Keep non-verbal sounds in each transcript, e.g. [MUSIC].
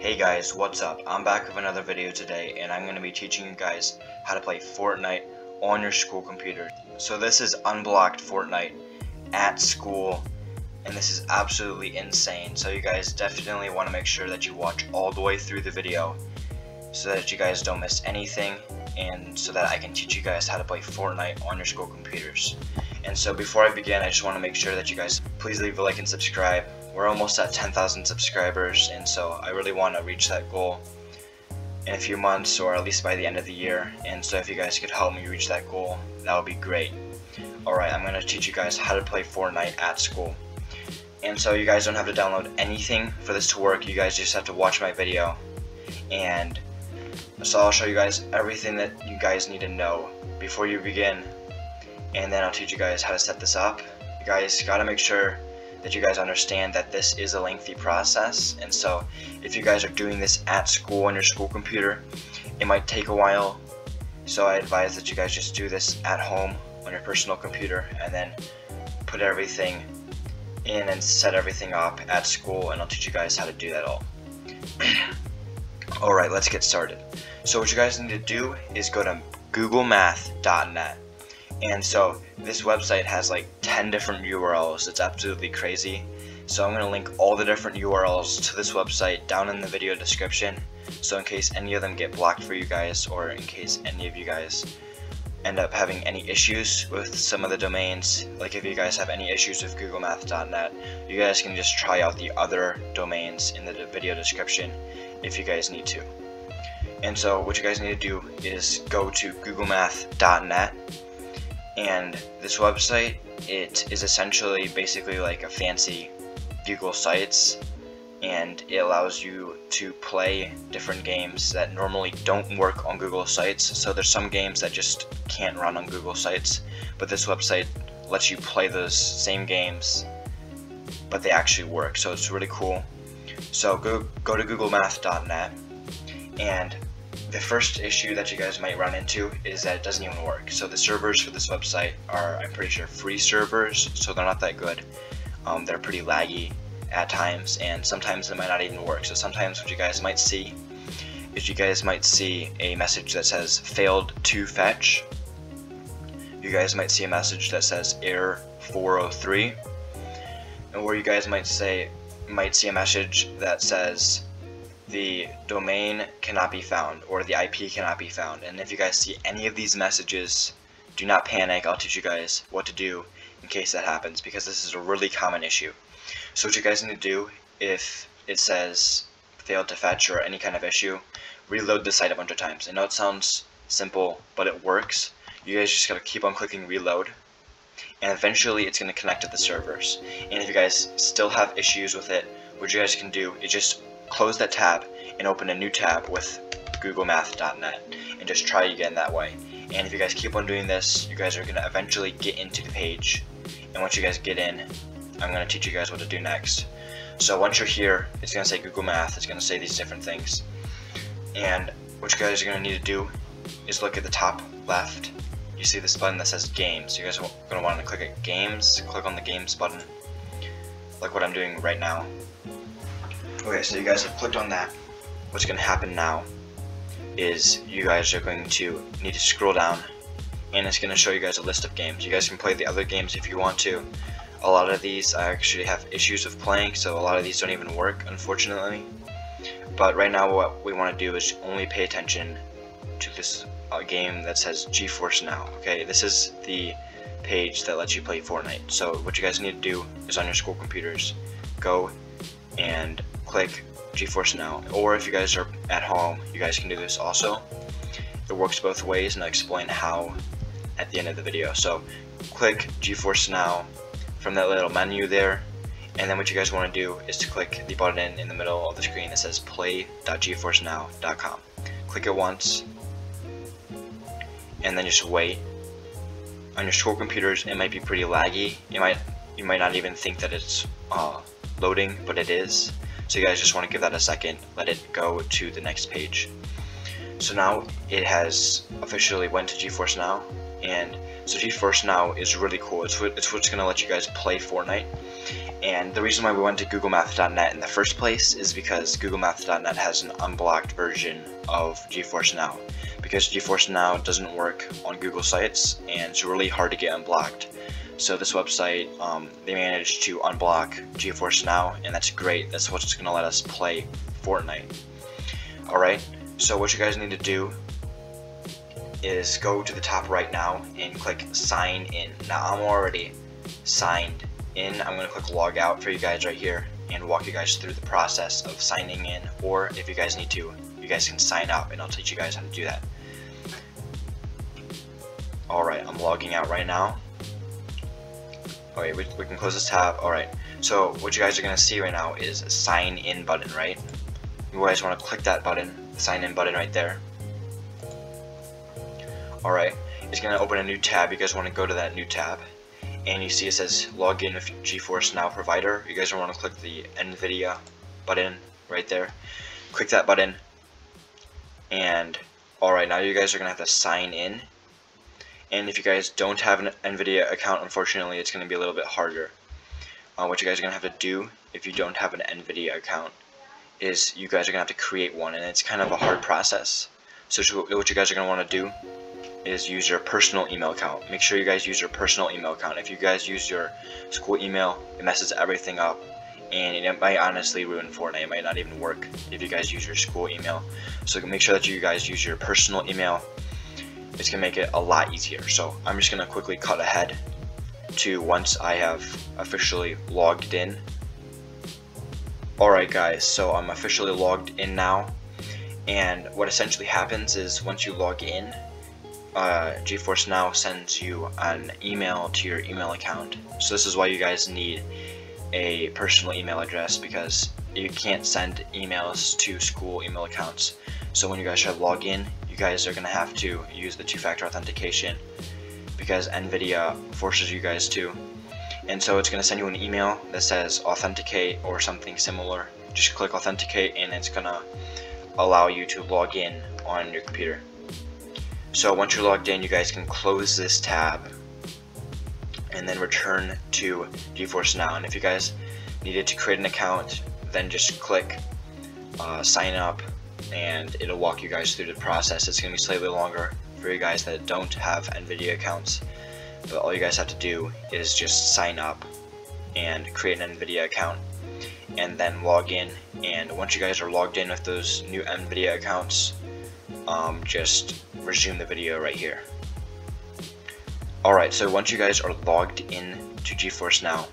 Hey guys, what's up? I'm back with another video today and I'm going to be teaching you guys how to play Fortnite on your school computer. So this is unblocked Fortnite at school and this is absolutely insane. So you guys definitely want to make sure that you watch all the way through the video so that you guys don't miss anything and so that I can teach you guys how to play Fortnite on your school computers. And so before I begin, I just want to make sure that you guys please leave a like and subscribe we're almost at 10,000 subscribers and so I really want to reach that goal in a few months or at least by the end of the year. And so if you guys could help me reach that goal that would be great. Alright I'm gonna teach you guys how to play Fortnite at school. And so you guys don't have to download anything for this to work. You guys just have to watch my video. And so I'll show you guys everything that you guys need to know before you begin. And then I'll teach you guys how to set this up. You guys gotta make sure that you guys understand that this is a lengthy process and so if you guys are doing this at school on your school computer it might take a while so I advise that you guys just do this at home on your personal computer and then put everything in and set everything up at school and I'll teach you guys how to do that all. [CLEARS THROAT] Alright, let's get started. So what you guys need to do is go to googlemath.net and so this website has like 10 different URLs. It's absolutely crazy. So I'm going to link all the different URLs to this website down in the video description. So in case any of them get blocked for you guys or in case any of you guys end up having any issues with some of the domains, like if you guys have any issues with googlemath.net, you guys can just try out the other domains in the video description if you guys need to. And so what you guys need to do is go to googlemath.net and this website it is essentially basically like a fancy Google Sites and it allows you to play different games that normally don't work on Google Sites. So there's some games that just can't run on Google Sites but this website lets you play those same games but they actually work. So it's really cool. So go, go to googlemath.net and the first issue that you guys might run into is that it doesn't even work. So the servers for this website are, I'm pretty sure, free servers, so they're not that good. Um, they're pretty laggy at times, and sometimes it might not even work. So sometimes what you guys might see is you guys might see a message that says failed to fetch. You guys might see a message that says error 403, and where you guys might say might see a message that says the domain cannot be found or the IP cannot be found. And if you guys see any of these messages, do not panic. I'll teach you guys what to do in case that happens because this is a really common issue. So what you guys need to do if it says failed to fetch or any kind of issue, reload the site a bunch of times. I know it sounds simple, but it works. You guys just gotta keep on clicking reload and eventually it's going to connect to the servers. And if you guys still have issues with it, what you guys can do is just close that tab and open a new tab with googlemath.net and just try again that way. And if you guys keep on doing this, you guys are going to eventually get into the page. And once you guys get in, I'm going to teach you guys what to do next. So once you're here, it's going to say Google Math. It's going to say these different things. And what you guys are going to need to do is look at the top left. You see this button that says Games. You guys are going to want to click at Games. Click on the Games button. Like what I'm doing right now. Okay, so you guys have clicked on that. What's going to happen now is you guys are going to need to scroll down and it's going to show you guys a list of games. You guys can play the other games if you want to. A lot of these I actually have issues with playing, so a lot of these don't even work, unfortunately. But right now what we want to do is only pay attention to this uh, game that says GeForce Now. Okay, this is the page that lets you play Fortnite. So what you guys need to do is on your school computers, go and click GeForce Now. Or if you guys are at home, you guys can do this also. It works both ways and I'll explain how at the end of the video. So click GeForce Now from that little menu there and then what you guys want to do is to click the button in the middle of the screen that says play.geforcenow.com. Click it once and then just wait. On your school computers it might be pretty laggy. You might you might not even think that it's uh, loading, but it is. So you guys just want to give that a second, let it go to the next page. So now it has officially went to GeForce Now, and So GeForce Now is really cool. It's, what, it's what's going to let you guys play Fortnite. And the reason why we went to googlemath.net in the first place is because googlemath.net has an unblocked version of GeForce Now. Because GeForce Now doesn't work on Google sites and it's really hard to get unblocked. So this website, um, they managed to unblock GeForce Now and that's great. That's what's going to let us play Fortnite. Alright, so what you guys need to do is go to the top right now and click sign in. Now I'm already signed in. I'm going to click log out for you guys right here and walk you guys through the process of signing in or if you guys need to, you guys can sign up and I'll teach you guys how to do that. Alright, I'm logging out right now. Okay, we, we can close this tab. Alright, so what you guys are going to see right now is a sign in button, right? You guys want to click that button, sign in button right there. Alright, it's going to open a new tab. You guys want to go to that new tab. And you see it says login with GeForce Now provider. You guys want to click the NVIDIA button right there. Click that button. And alright, now you guys are going to have to sign in. And if you guys don't have an NVIDIA account, unfortunately, it's going to be a little bit harder. Uh, what you guys are going to have to do if you don't have an NVIDIA account is you guys are going to have to create one, and it's kind of a hard process. So what you guys are going to want to do is use your personal email account. Make sure you guys use your personal email account. If you guys use your school email, it messes everything up and it might honestly ruin Fortnite. It might not even work if you guys use your school email. So make sure that you guys use your personal email. It's gonna make it a lot easier. So I'm just gonna quickly cut ahead to once I have officially logged in. Alright guys, so I'm officially logged in now. And what essentially happens is once you log in, uh, GeForce Now sends you an email to your email account. So this is why you guys need a personal email address because you can't send emails to school email accounts. So when you guys try to log in, guys are going to have to use the two-factor authentication because NVIDIA forces you guys to. And so it's going to send you an email that says authenticate or something similar. Just click authenticate and it's going to allow you to log in on your computer. So once you're logged in, you guys can close this tab and then return to GeForce Now. And if you guys needed to create an account, then just click uh, sign up and it'll walk you guys through the process. It's going to be slightly longer for you guys that don't have NVIDIA accounts. But all you guys have to do is just sign up and create an NVIDIA account and then log in. And once you guys are logged in with those new NVIDIA accounts, um, just resume the video right here. Alright, so once you guys are logged in to GeForce Now,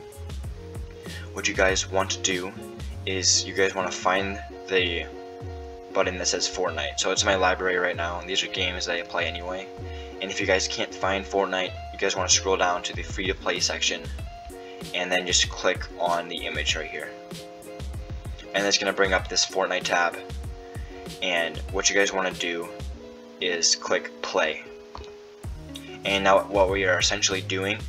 what you guys want to do is you guys want to find the button that says Fortnite. So it's my library right now, and these are games that I play anyway. And if you guys can't find Fortnite, you guys want to scroll down to the free to play section, and then just click on the image right here. And it's going to bring up this Fortnite tab. And what you guys want to do is click play. And now what we are essentially doing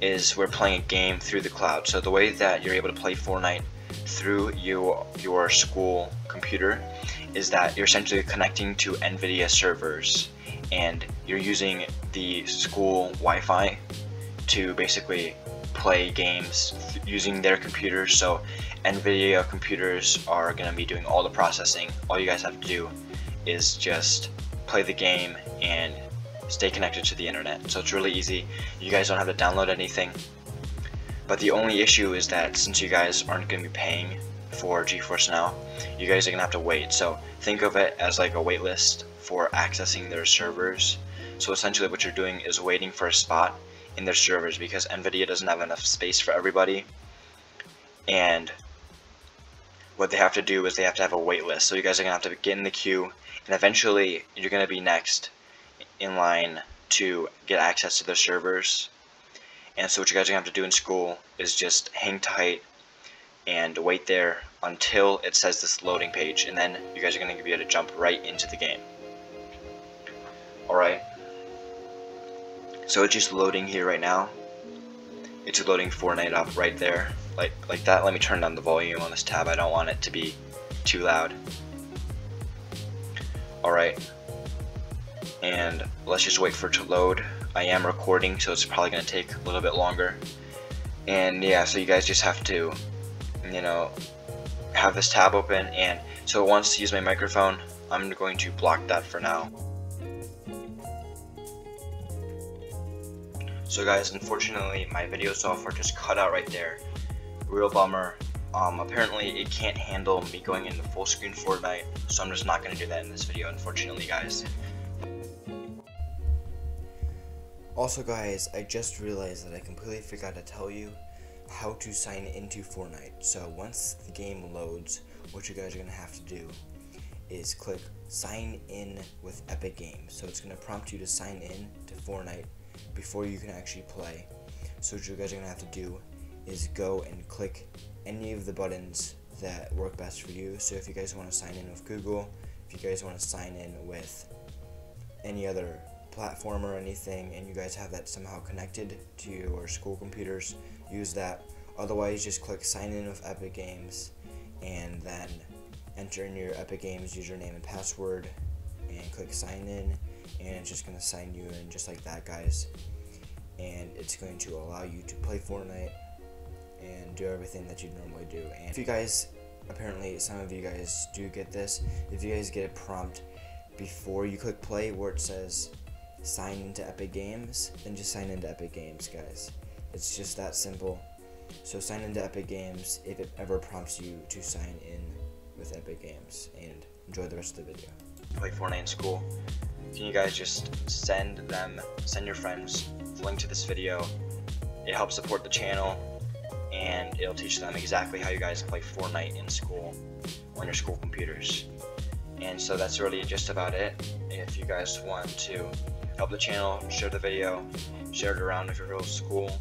is we're playing a game through the cloud. So the way that you're able to play Fortnite through your, your school computer is that you're essentially connecting to NVIDIA servers and you're using the school Wi-Fi to basically play games using their computers. So NVIDIA computers are going to be doing all the processing. All you guys have to do is just play the game and stay connected to the internet. So it's really easy. You guys don't have to download anything. But the only issue is that since you guys aren't going to be paying for GeForce Now, you guys are to have to wait. So think of it as like a wait list for accessing their servers. So essentially what you're doing is waiting for a spot in their servers because NVIDIA doesn't have enough space for everybody. And what they have to do is they have to have a wait list. So you guys are to have to get in the queue and eventually you're going to be next in line to get access to their servers. And so what you guys are to have to do in school is just hang tight and wait there until it says this loading page and then you guys are going to be able to jump right into the game. Alright. So it's just loading here right now. It's loading Fortnite up right there. Like like that. Let me turn down the volume on this tab. I don't want it to be too loud. Alright. And let's just wait for it to load. I am recording, so it's probably gonna take a little bit longer. And yeah, so you guys just have to, you know, have this tab open. And so it wants to use my microphone, I'm going to block that for now. So guys, unfortunately, my video software just cut out right there. Real bummer. Um, apparently, it can't handle me going into full screen Fortnite, so I'm just not going to do that in this video, unfortunately, guys. Also, guys, I just realized that I completely forgot to tell you how to sign into Fortnite. So once the game loads, what you guys are to have to do is click sign in with Epic Games. So it's to prompt you to sign in to Fortnite before you can actually play. So what you guys are to have to do is go and click any of the buttons that work best for you. So if you guys want to sign in with Google, if you guys want to sign in with any other platform or anything and you guys have that somehow connected to your school computers, use that. Otherwise, just click sign in with Epic Games and then enter in your Epic Games username and password and click sign in and it's just going to sign you in just like that guys. And it's going to allow you to play Fortnite and do everything that you normally do. And if you guys apparently some of you guys do get this. If you guys get a prompt before you click play where it says sign into Epic Games then just sign into Epic Games guys it's just that simple so sign into Epic Games if it ever prompts you to sign in with Epic Games and enjoy the rest of the video play Fortnite in school can you guys just send them, send your friends the link to this video. It helps support the channel and it'll teach them exactly how you guys play Fortnite in school on your school computers. And so that's really just about it. If you guys want to help the channel, share the video, share it around with your whole school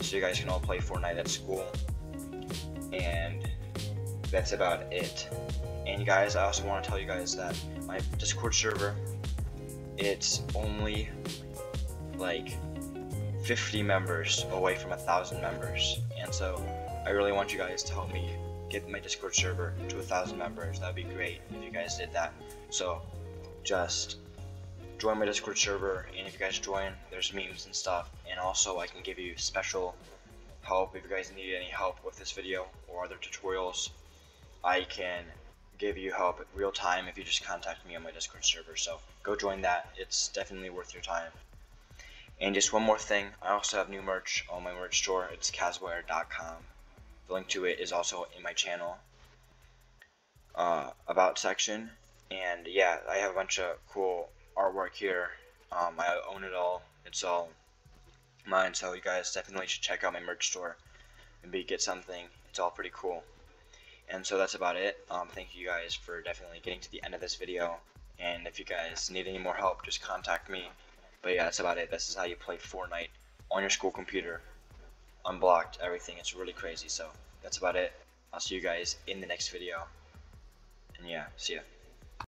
so you guys can all play Fortnite at school. And that's about it. And guys, I also want to tell you guys that my Discord server it's only like 50 members away from a thousand members and so I really want you guys to help me get my discord server to a thousand members that would be great if you guys did that so just join my discord server and if you guys join there's memes and stuff and also I can give you special help if you guys need any help with this video or other tutorials I can give you help real time if you just contact me on my Discord server. So go join that. It's definitely worth your time. And just one more thing, I also have new merch on my merch store. It's kazwire.com. The link to it is also in my channel uh, about section. And yeah, I have a bunch of cool artwork here. Um, I own it all. It's all mine. So you guys definitely should check out my merch store. And maybe get something. It's all pretty cool. And so that's about it. Um, thank you guys for definitely getting to the end of this video. And if you guys need any more help, just contact me. But yeah, that's about it. This is how you play Fortnite on your school computer. Unblocked, everything. It's really crazy. So that's about it. I'll see you guys in the next video. And yeah, see ya.